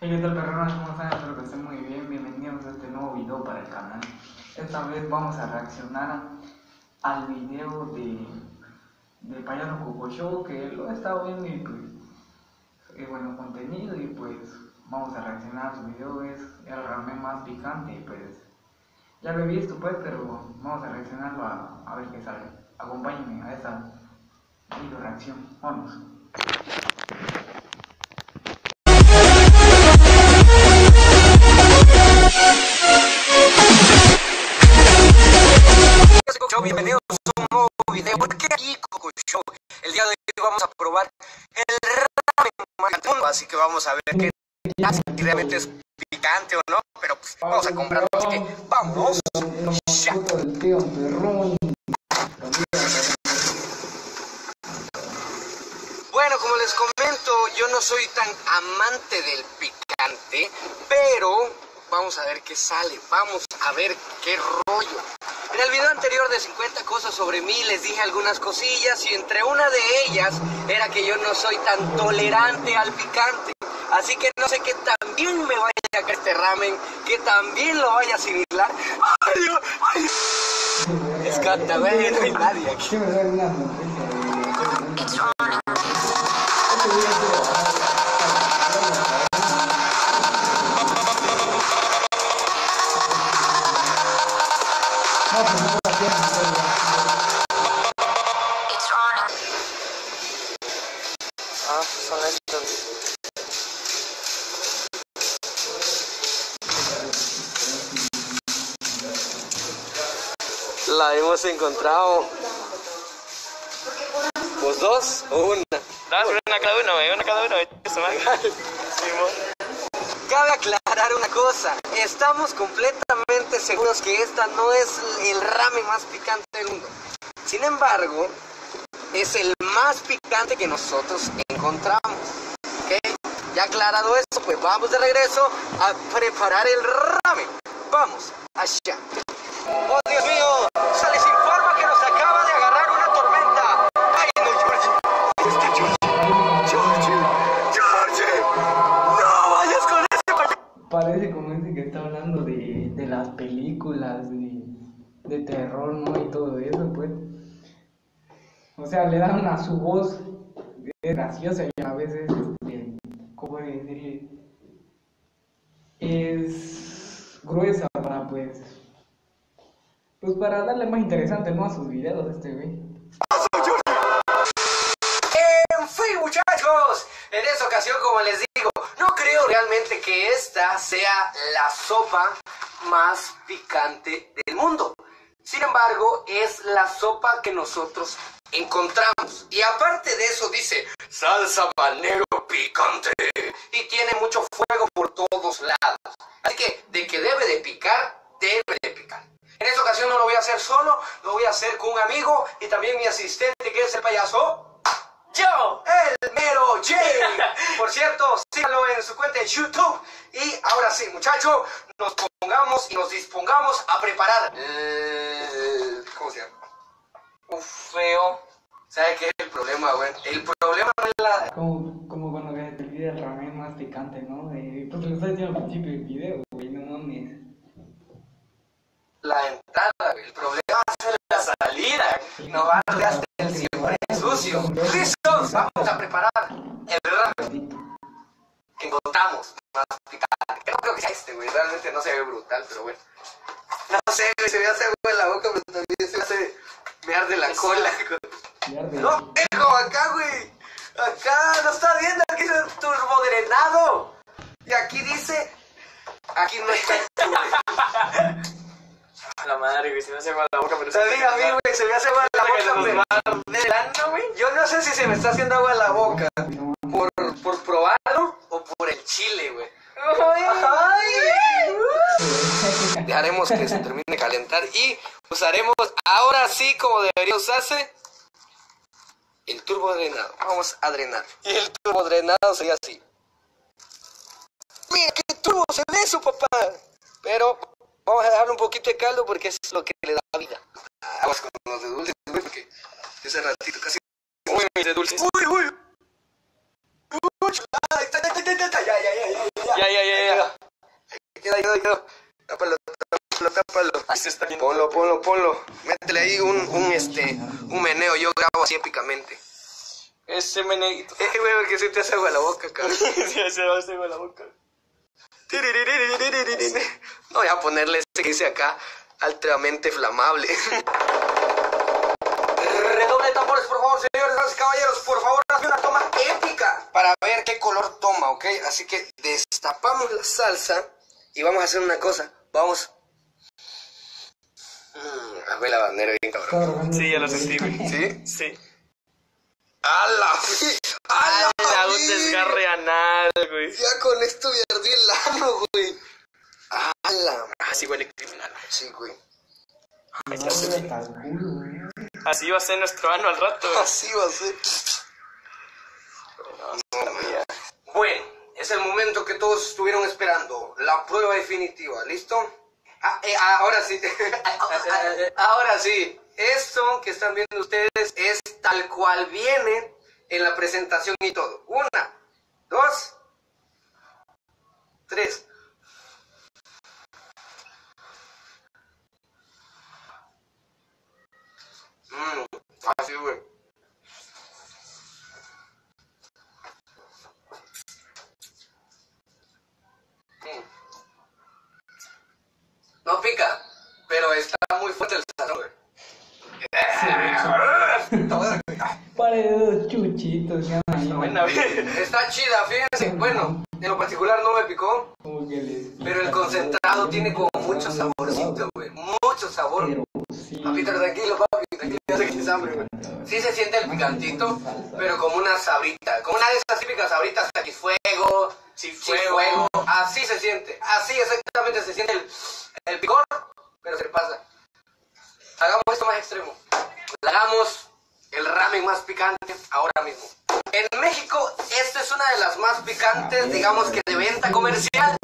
Hey, ¿qué tal personas? ¿Cómo están? Espero que estén muy bien. Bienvenidos a este nuevo video para el canal. Esta vez vamos a reaccionar al video de, de Payaso Coco Show que lo he estado viendo y pues es bueno contenido y pues vamos a reaccionar a su video. Es el ramen más picante y pues ya lo he visto pues, pero vamos a reaccionarlo a, a ver qué sale. Acompáñenme a esta video reacción. Vamos. Probar el ramen así que vamos a ver qué si realmente es picante o no, pero pues vamos a comprarlo, así que vamos. Bueno, como les comento, yo no soy tan amante del picante, pero vamos a ver qué sale, vamos a ver qué rollo. En el video anterior de 50 cosas sobre mí les dije algunas cosillas y entre una de ellas era que yo no soy tan tolerante al picante. Así que no sé que también me vaya a caer este ramen, que también lo vaya a asimilar. Ay, Dios, ay. Escata, güey, no hay nadie aquí. Ah, son estos. La hemos encontrado. ¿Vos dos o una? Una cada uno, una cada uno. Cabe aclarar una cosa, estamos seguros que esta no es el ramen más picante del mundo. Sin embargo, es el más picante que nosotros encontramos. ¿Ok? Ya aclarado eso, pues vamos de regreso a preparar el ramen. Vamos, allá. ¡Oh, Dios mío! Sea, le dan a su voz graciosa y a veces, este, ¿cómo decirle? Es gruesa para, pues, pues para darle más interesante, ¿no? A sus videos, este güey. En fin, muchachos, en esta ocasión, como les digo, no creo realmente que esta sea la sopa más picante del mundo. Sin embargo, es la sopa que nosotros encontramos. Y aparte de eso dice salsa banero picante. Y tiene mucho fuego por todos lados. Así que de que debe de picar, debe de picar. En esta ocasión no lo voy a hacer solo, lo voy a hacer con un amigo y también mi asistente que es el payaso. Yo, el mero Jay. Por cierto, síganlo en su cuenta de YouTube. Y ahora sí, muchachos, nos pongamos y nos dispongamos a preparar. el- ¿Cómo se llama? Un feo. ¿Sabe qué es el problema, güey? El problema no es la. Como, como cuando te pide el ramen más picante, ¿no? De, pues lo estás diciendo al principio del video, güey, no mames. la entrada, güey. El problema va a ser la salida. No va a hasta el siempre sucio. ¡Listos! Vamos a preparar el ramen que encontramos más picante. Que no creo que sea este, güey. Realmente no se ve brutal, pero bueno. No sé, güey. Se me hace agua en la boca, pero también se me hace me arde la cola. No, dejo acá, güey. Acá, no está viendo. Aquí dice turbodrenado. Y aquí dice. Aquí no está. La madre, güey, se me hace agua la boca, pero También a mí, güey, se me hace agua la boca, nos güey. va a arder el ano, güey. Yo no sé si se me está haciendo agua la boca por, por probarlo o por el chile, güey. Dejaremos que se termine de calentar y usaremos ahora sí como debería usarse el turbo drenado. Vamos a drenar. Y el turbo drenado sería así. Mira qué turbo se ve eso, papá. Pero vamos a dejarle un poquito de caldo porque es lo que le da vida. Vamos con los de dulce, porque ese ratito casi Uy, de dulce. Uy, uy. Uy, ay, ta, ta, ta, ta, ta, ya, ya, ya, ya, ya. Ya, ya, ya, ya. Ahí queda, ahí queda, ahí queda. Tápalo, tápalo, está viendo. Ponlo, ponlo, ponlo. Métele ahí un, un, este, un meneo. Yo grabo así épicamente. Ese meneguito. Eh, güey, que se te hace agua la boca, cabrón. Se se va a hacer la boca. No voy a ponerle este que dice acá, altamente flamable. Redoble de tambores, por favor, señores, caballeros. Por favor, hazme una toma épica para ver qué color toma, ¿ok? Así que destapamos la salsa y vamos a hacer una cosa. Vamos. Mm, ver la bandera bien cabrón. Sí, ya lo sentí, güey. ¿Sí? Sí. ¡A la fi- ¡A la Ala, un desgarre anal, güey. Ya con esto me ardí el ano, güey. ¡A la! Ah, huele criminal. Sí, güey. Así va a ser nuestro ano al rato. güey. Así va a ser. Bueno, es el momento que todos estuvieron esperando. La prueba definitiva, ¿listo? Ah, eh, ahora sí. ahora sí. Esto que están viendo ustedes es tal cual viene en la presentación y todo. Una, dos, tres. Mmm, así, güey. Mm. No pica, pero está muy fuerte el sazón, güey. Pare dos chuchitos, ya ahí. Buena, güey. Está chida, fíjense. Bueno, en lo particular no me picó, pero el concentrado tiene como mucho saborcito, güey. Mucho sabor. Papito, tranquilo, papi, tranquilo, ya sé que tienes hambre, güey. Sí se siente el picantito, pero como una sabrita, como una de esas típicas sabritas fuego, fuego. así se siente, así exactamente se siente el, el picor, pero se pasa. Hagamos esto más extremo, hagamos el ramen más picante ahora mismo. En México, esta es una de las más picantes, digamos que de venta comercial.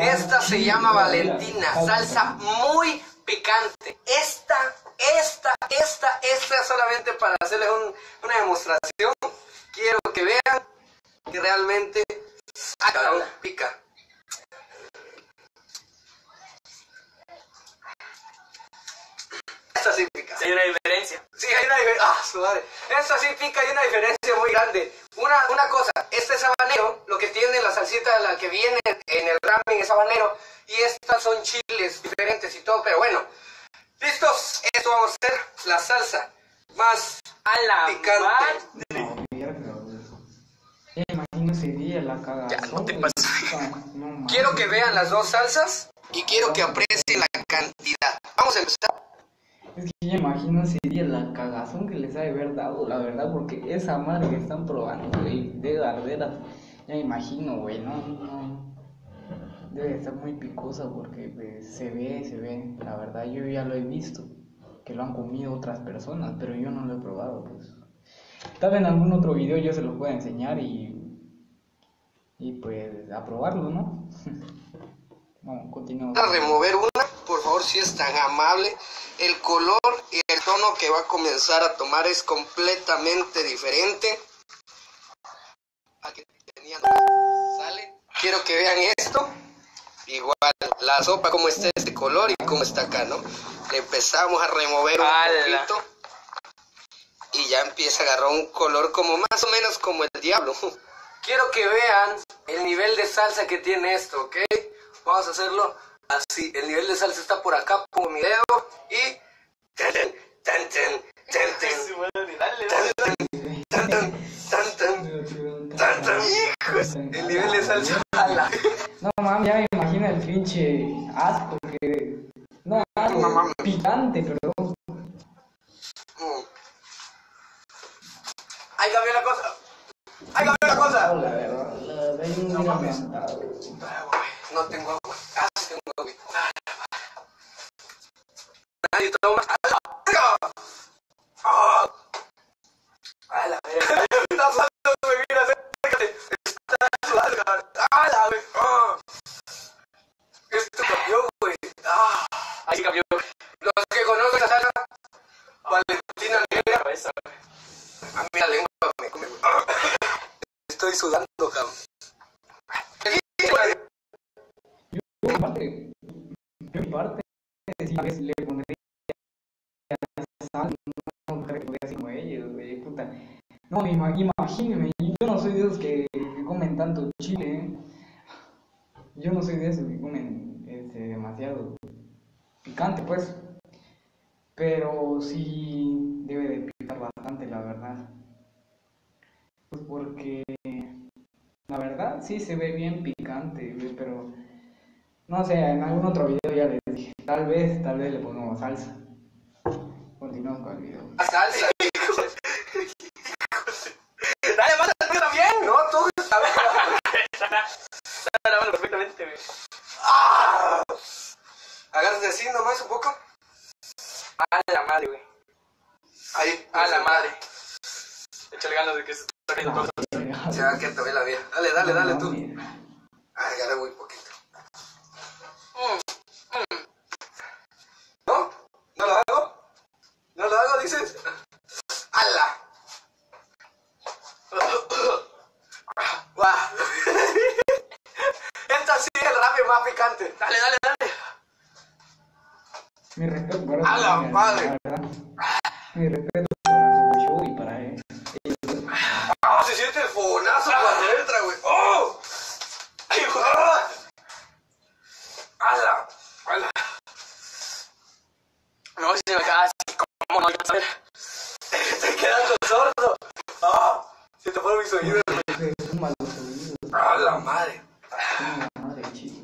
Esta se llama Valentina, salsa muy picante. Esta, esta, esta, esta es solamente para hacerles un- una demostración. Quiero que vean que realmente pica. Esta sí pica. Hay una diferencia. Sí, hay una diferencia. Ah, su madre. Sí pica, hay una diferencia muy grande. Una, una cosa, este es habanero, lo que tiene la salsita, la que viene en el ramen es habanero, y estas son chiles diferentes y todo, pero bueno. ¿Listos? Esto vamos a hacer la salsa más A la picante. madre. No, imagino ese día la cagada. Ya, no te pases. No. Quiero que vean las dos salsas y quiero que aprecien la cantidad. Vamos a empezar. Es que ya imagino ese día la cagazón que les ha de haber dado, la verdad, porque esa madre que están probando, güey, de arderas, ya imagino, güey, no, no. Debe estar muy picosa porque pues, se ve, se ve, la verdad, yo ya lo he visto, que lo han comido otras personas, pero yo no lo he probado, pues. Tal vez en algún otro video yo se lo pueda enseñar y. y pues a probarlo, ¿no? Vamos, continuamos. a remover una, por favor, si es tan amable. El color y el tono que va a comenzar a tomar es completamente diferente tenía. ¿Sale? Quiero que vean esto. Igual, la sopa como está este color y como está acá, ¿no? Le empezamos a remover un poquito y ya empieza a agarrar un color como más o menos como el diablo. Quiero que vean el nivel de salsa que tiene esto, ¿ok? Vamos a hacerlo así. El nivel de salsa está por acá, pongo mi dedo y... Hijos, el nivel de salsa. ala. No mames, ya me imagino el pinche asco que. No, mames. picante, perdón. Mm. Ahí cambió la cosa. Ahí cambió la cosa. No mames. No tengo agua. Ah, sí tengo agua. Nadie toma. ¡A la verga! ¡Ah! ¡A la verga! ¡Estás sudando, güey! Mira, acércate. ¡Estás sudando, cabrón! ¡A la verga! ¡Ah! Esto cambió, güey. ¡Ah! Ahí sí cambió. Los que conocen esa salsa, Valentina Negra. Cabeza. A mí la lengua me come. Estoy sudando, cabrón. de mi parte, sí, a veces le pondría sal, no creo que voy así como ellos, güey, puta. No, ima- imagínense, yo no soy de esos que, comen tanto chile, ¿eh? Yo no soy de esos que comen este, demasiado picante, pues. Pero sí debe de picar bastante, la verdad. Pues porque la verdad sí se ve bien picante, pero no sé, en algún otro video ya les dije, tal vez, tal vez le pongamos salsa. Continuamos con el video. Salsa. Dale, más al tuyo también. No, tú. A ver. Está grabando perfectamente, güey. ¡Ah! Agárrate así nomás un poco. A la madre, güey. Ahí. A la madre. Échale ganas de que se está cayendo todo. Se va a quedar la vida. Dale, dale, dale tú. Dale, dale, dale. Mi respeto para ¡A la madre! Mi respeto para show y para él. ¡Ah! Se siente el fogonazo cuando entra, güey. ¡Oh! ¡Ay! ¡Ah! ¡Hala! ¡Hala! No, si se me cae así, ¿cómo no? A ver. Estoy quedando sordo. ¡Ah! Se te fueron mis oídos. ¡A la madre! Suma la madre, chile.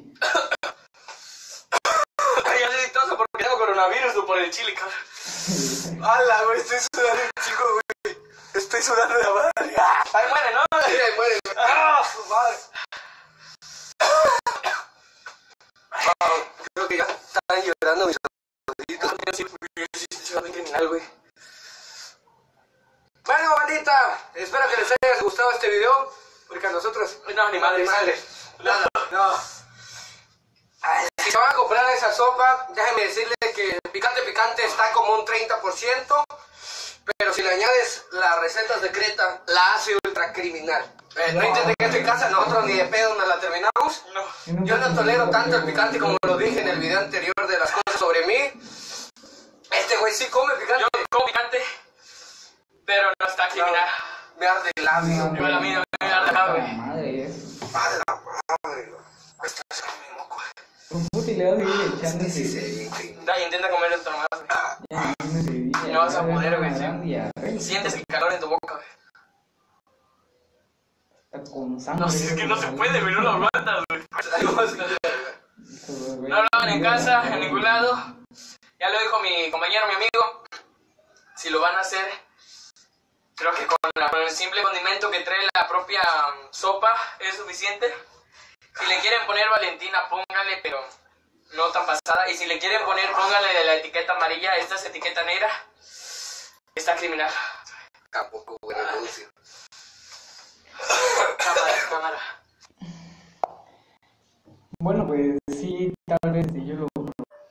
Ay, ya sé todo porque tengo coronavirus o por el chile, cabrón. ¡Hala, güey! Estoy sudando un chico, güey. Estoy sudando de la madre. ¡Ah! Ahí muere, ¿no? Mira, ahí muere, güey. ¡Ah! ¡Su madre! Ah, creo que ya están llorando mis oídos. Yo sí, yo sí, sí, sí, criminal, güey. Bueno, bandita, espero que les haya gustado este video, porque a nosotros... No, ni madre, madre. No. Si se van a comprar esa sopa, déjenme decirles que el picante picante está como un 30%, pero si le añades la receta secreta, la hace ultra criminal. Eh, no intenten que esto en casa, nosotros ni de pedo nos la terminamos. No. Yo no tolero tanto el picante como lo dije en el video anterior de las cosas sobre mí. Este güey sí come picante. Yo como picante, pero no está criminal. Me arde el labio. Yo la mía me voy a dejar, güey. madre. A la madre. Esto es mi moco. Con puta y le vas a seguir echando Sí, sí, sí. Da, intenta comer esto nomás, güey. Ya, no vas a poder, güey. Sientes el calor en tu boca, güey. Está con sangre. No, si es que no se puede, güey, no lo aguantas, güey. güey. No hablaban en casa, en ningún lado. Ya lo dijo mi compañero, mi amigo. Si lo van a hacer, creo que con, la- con el simple condimento que trae la propia mm, sopa es suficiente. Si le quieren poner Valentina, pónganle, pero no tan pasada. Y si le quieren poner, pónganle de la etiqueta amarilla. Esta es etiqueta negra. Está criminal. Tampoco buen anuncio. Cámara, cámara. Bueno, pues sí, tal vez si yo lo...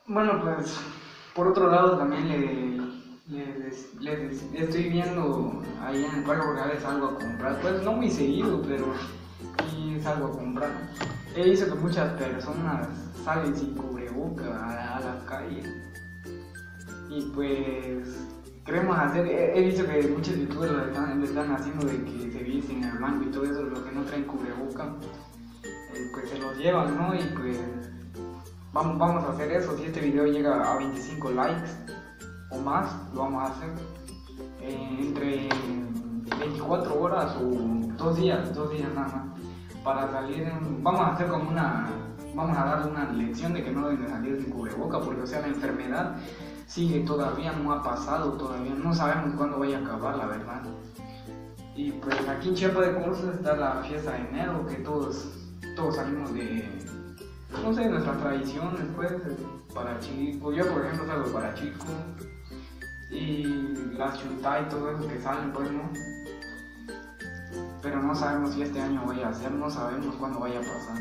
Bueno, pues por otro lado también le, les, les- estoy viendo ahí en el Parque Borgales algo a comprar. Pues no muy seguido, pero sí salgo a comprar. He visto que muchas personas salen sin cubreboca a, a la calle. Y pues queremos hacer, he, visto que muchos youtubers lo están haciendo de que se visten al mango y todo eso, los que no traen cubreboca eh, pues se los llevan, ¿no? Y pues vamos, vamos a hacer eso. Si este video llega a 25 likes o más, lo vamos a hacer eh, entre 24 horas o dos días, dos días nada más. Para salir, vamos a hacer como una, vamos a dar una lección de que no deben de salir sin cubreboca, porque o sea, la enfermedad sigue todavía, no ha pasado todavía, no sabemos cuándo vaya a acabar, la verdad. Y pues aquí en Chiapas de Corzo está la fiesta de enero, que todos, todos salimos de, no sé, nuestras tradiciones, pues, para Chico. Yo, por ejemplo, salgo para Chico. Y las chuntay y todo eso que salen, pues, ¿no? Pero no sabemos si este año vaya a ser, no sabemos cuándo vaya a pasar.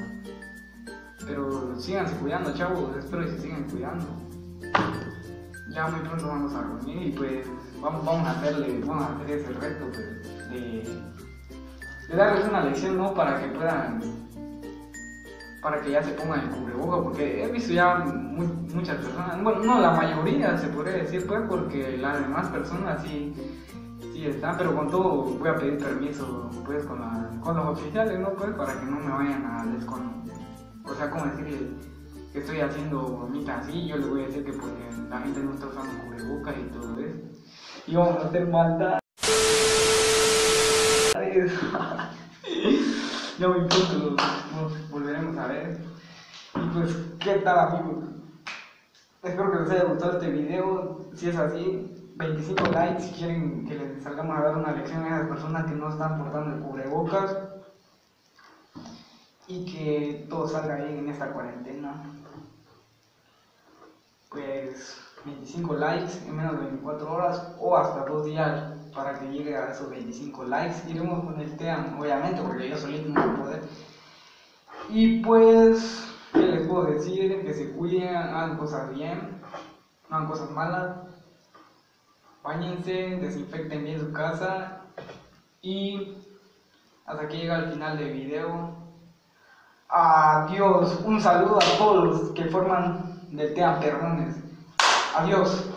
Pero síganse cuidando, chavos, espero que se sigan cuidando. Ya muy pronto vamos a reunir y pues vamos, a hacerle, vamos a hacer ese reto pues, de, de darles una lección, ¿no? Para que puedan para que ya se pongan el cubreboca, porque he visto ya mu- muchas personas, bueno, no la mayoría se podría decir, pues, porque las demás personas sí, sí están, pero con todo voy a pedir permiso, pues, con, los oficiales, ¿no? Pues, para que no me vayan a desconocer, o sea, como decirle que estoy haciendo bromitas así, yo les voy a decir que porque la gente no está usando cubrebocas y todo eso, y vamos a hacer maldad. Ya muy pronto nos volveremos a ver. Y pues, ¿qué tal amigos? Espero que les haya gustado este video. Si es así, 25 likes si quieren que les salgamos a dar una lección a esas personas que no están portando el cubrebocas. Y que todo salga bien en esta cuarentena. Pues 25 likes en menos de 24 horas o hasta dos días para que llegue a esos 25 likes. Iremos con el TEAM, obviamente, porque yo solito no voy a poder. Y pues, ¿qué les puedo decir? Que se cuiden, hagan cosas bien, no hagan cosas malas. Báñense, desinfecten bien su casa. Y hasta aquí llega el final del video. Adiós, un saludo a todos los que forman del TEAM Perrones. Adiós.